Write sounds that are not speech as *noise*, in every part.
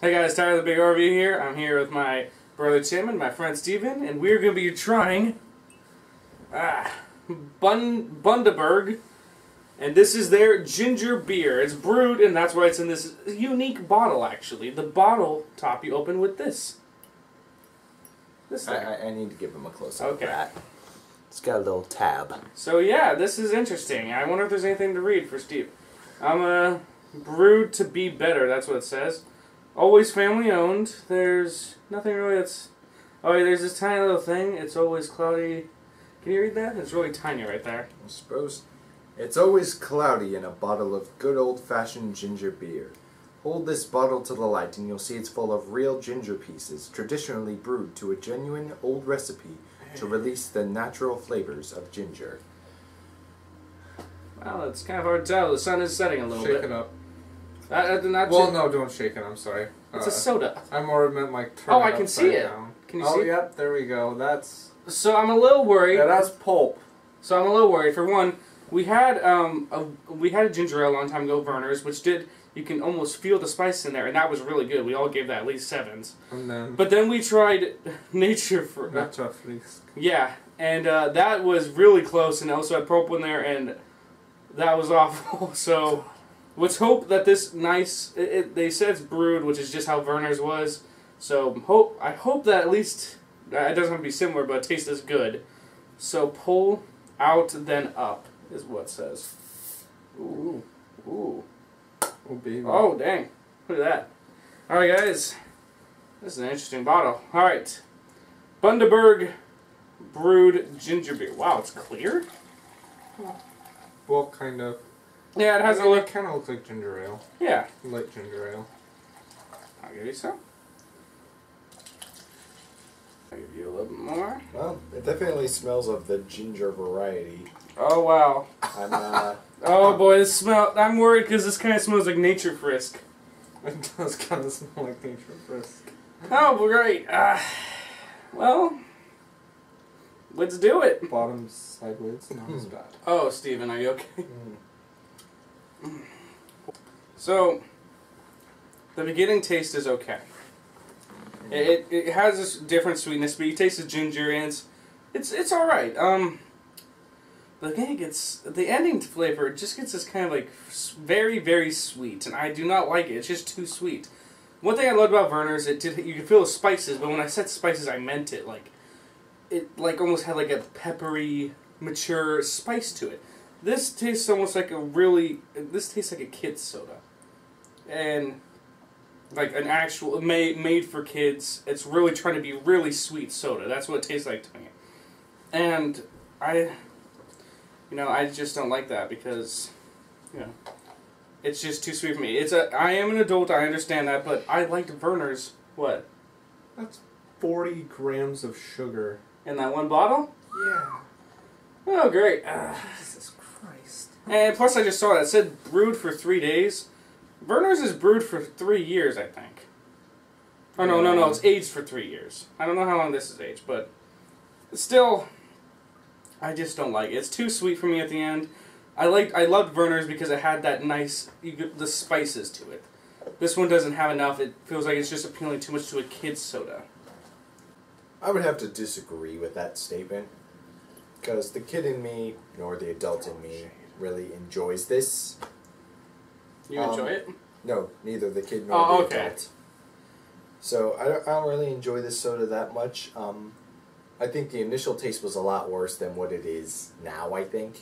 Hey guys, Tyler the Big RV here. I'm here with my brother Tim and my friend Steven, and we're going to be trying ah, Bun Bundaberg, and this is their ginger beer. It's brewed, and that's why it's in this unique bottle, actually. The bottle top you open with this. This I, thing. I, I need to give him a close up Okay. of that. It's got a little tab. So yeah, this is interesting. I wonder if there's anything to read for Steve. I'm uh, brewed to be better. That's what it says. Always family owned. There's nothing really that's. Oh, yeah, there's this tiny little thing. It's always cloudy. Can you read that? It's really tiny right there. I suppose. It's always cloudy in a bottle of good old fashioned ginger beer. Hold this bottle to the light and you'll see it's full of real ginger pieces, traditionally brewed to a genuine old recipe to release the natural flavors of ginger. Well, it's kind of hard to tell. The sun is setting a little Shake bit. it up. Not Well, no, don't shake it. I'm sorry. It's Uh, a soda. I more meant like turn Oh, I can see it. Down. Can you oh, see? Oh, yep. There we go. That's So I'm a little worried. yeah. That's pulp. So I'm a little worried. For one, we had um a, we had a ginger ale a long time ago, Vernors, which did you can almost feel the spice in there, and that was really good. We all gave that at least sevens. And then But then we tried *laughs* Nature for Nacho Frisk. yeah, and uh, that was really close, and also had propane in there, and that was *laughs* awful. So let's hope that this nice. It, it, they said it's brewed, which is just how Vernors was. So hope I hope that at least uh, it doesn't have to be similar, but it tastes as good. So pull out then up is what it says. Ooh, ooh. Oh baby. Oh, dang. Look at that. Alright, guys. This is an interesting bottle. Alright. Bundaberg Brewed Ginger Beer. Wow, it's clear? Well, kind of. Yeah, it has I a mean, look. It kind of looks like ginger ale. Yeah. Light ginger ale. I'll give you some. I'll give you a little bit more. Well, it definitely smells of the ginger variety. Oh, wow. I'm, uh, *laughs* Oh, boy, this smell. I'm worried because this kind of smells like Nature Frisk. *laughs* It does kind of smell like nature frisk. Oh, great. Uh, well, let's do it. Bottom sideways, not as bad. Oh, Steven, are you okay? mm, So, the beginning taste is okay. It, it, has this different sweetness, but you taste the ginger and it's it's it's all right. Um, but then it gets the ending flavor. Just gets this kind of like very very sweet, and I do not like it. It's just too sweet. One thing I loved about Vernors, it did you could feel the spices, but when I said spices, I meant it. Like it like almost had like a peppery, mature spice to it. This tastes almost like a really. This tastes like a kid's soda, and like an actual made made for kids. It's really trying to be really sweet soda. That's what it tastes like to me, and I, you know, I just don't like that because, you know, it's just too sweet for me. It's a. I am an adult. I understand that, but I liked Vernors. What That's 40 grams of sugar. in that one bottle? Yeah. Oh, great. Uh, Jesus Christ. And plus, I just saw that it said brewed for three days. Vernors is brewed for three years, I think. Oh no, no, no! It's aged for three years. I don't know how long this is aged, but still, I just don't like it. It's too sweet for me at the end. I liked, I loved Vernors because it had that nice, you get the spices to it. This one doesn't have enough. It feels like it's just appealing too much to a kid's soda. I would have to disagree with that statement. Because the kid in me, nor the adult in me, really enjoys this. You Um, enjoy it? No, neither the kid nor Oh, the okay. adult. So I don't, I don't really enjoy this soda that much. Um, I think the initial taste was a lot worse than what it is now. I think,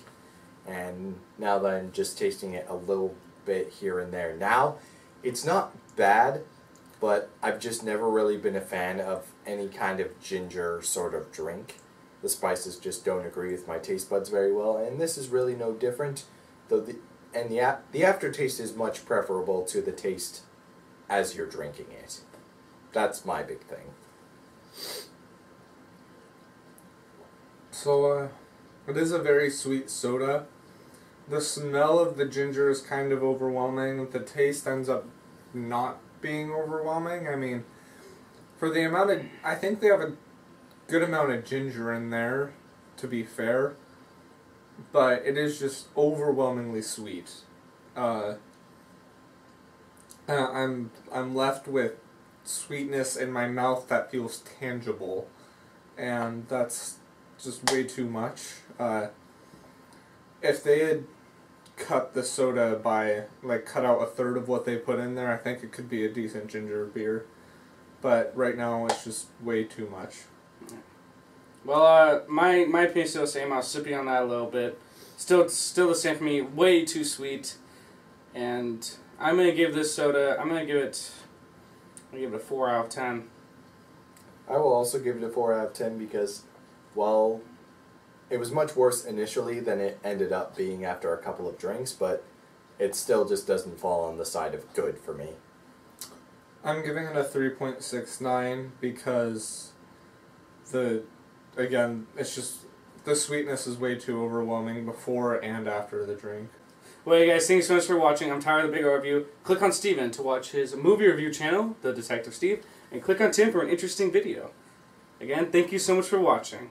and now that I'm just tasting it a little bit here and there, now it's not bad, but I've just never really been a fan of any kind of ginger sort of drink. The spices just don't agree with my taste buds very well, and this is really no different. Though the and the the aftertaste is much preferable to the taste as you're drinking it. That's my big thing. So, uh, it is a very sweet soda. The smell of the ginger is kind of overwhelming. The taste ends up not being overwhelming. I mean, for the amount of. I think they have a good amount of ginger in there, to be fair. But it is just overwhelmingly sweet. Uh, I'm I'm left with sweetness in my mouth that feels tangible, and that's just way too much. Uh, if they had cut the soda by like cut out a third of what they put in there, I think it could be a decent ginger beer. But right now it's just way too much. Well, uh, my my opinion's still the same. I was sipping on that a little bit. Still, still the same for me. Way too sweet, and I'm gonna give this soda. I'm gonna give it. I'm gonna give it a four out of ten. I will also give it a 4 out of 10 because while it was much worse initially than it ended up being after a couple of drinks, but it still just doesn't fall on the side of good for me. I'm giving it a 3.69 because the again, it's just the sweetness is way too overwhelming before and after the drink. Well, you guys, thanks so much for watching. I'm tired of the Big Review. Click on Steven to watch his movie review channel, The Detective Steve, and click on Tim for an interesting video. Again, thank you so much for watching.